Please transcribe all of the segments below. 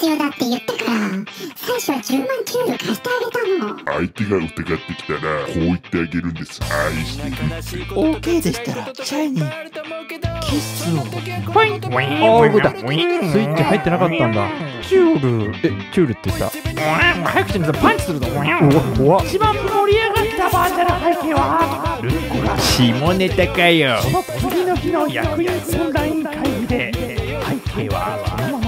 必要だって言ってから最初は10万キュール貸してあげたの。相手が疑ってきたらこう言ってあげるんです。愛してるって。OK でしたらシャイにキスを。ポイントあー動いたスイッチ入ってなかったんだ。チュールえチュールって言った。早くしなさいパンチするぞうわ怖っ一番盛り上がったバーチャル背景はルッコラ。下ネタかよ。その次の日の役員オンライン会議で背景は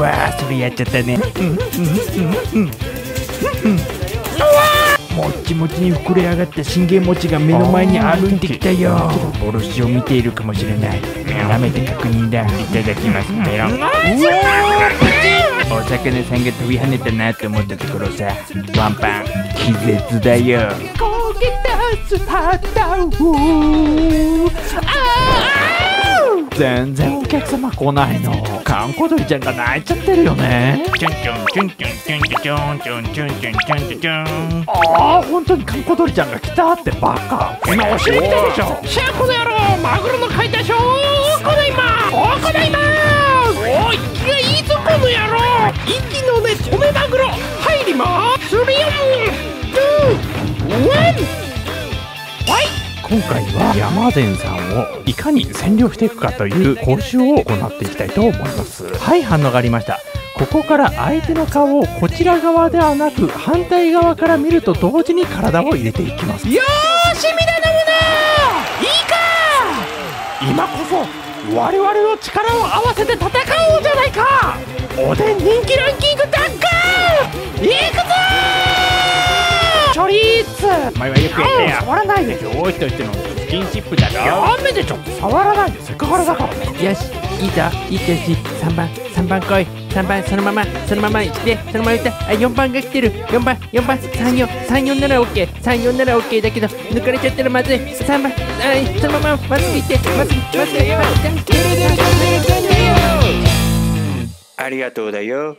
うわーそれやっちゃったね。うんうんうんうんうんうんもっちもちに膨れ上がった信玄餅が目の前に歩いてきたよボルシを見ているかもしれない舐めて確認だいただきますメロンうわお魚さんが飛び跳ねたなって思ったところさワンパン気絶だよ焦げたスパータを全然。お客様来ないの。観光鳥ちゃんが泣いちゃってるよね。ああ本当に観光鳥ちゃんが来たってバカお尻たでしょシャーこの野郎マグロの解体ショー行います行いますおい気がいいぞこの野郎息の根、ね、止めマグロ入りますスリオツーワン今回は山善さんをいかに占領していくかという講習を行っていきたいと思います。はい反応がありました。ここから相手の顔をこちら側ではなく反対側から見ると同時に体を入れていきます。よーし皆の者いいか。今こそ我々の力を合わせて戦おうじゃないか。おでん人気ランキングお前はよくやったよ触らないで上司としてのスキンシップだろやめてちょっと。触らないでセクハラだからね。よしいいぞ。いい調子3番3番来い。3番そのまま。そのまま来て。そのまま行ったあ4番が来てる。4番4番。3434なら OK34 なら OK だけど抜かれちゃったらまずい。3番。あそのまままっすぐ行って。まっすぐまっすぐまっすぐありがとうだよ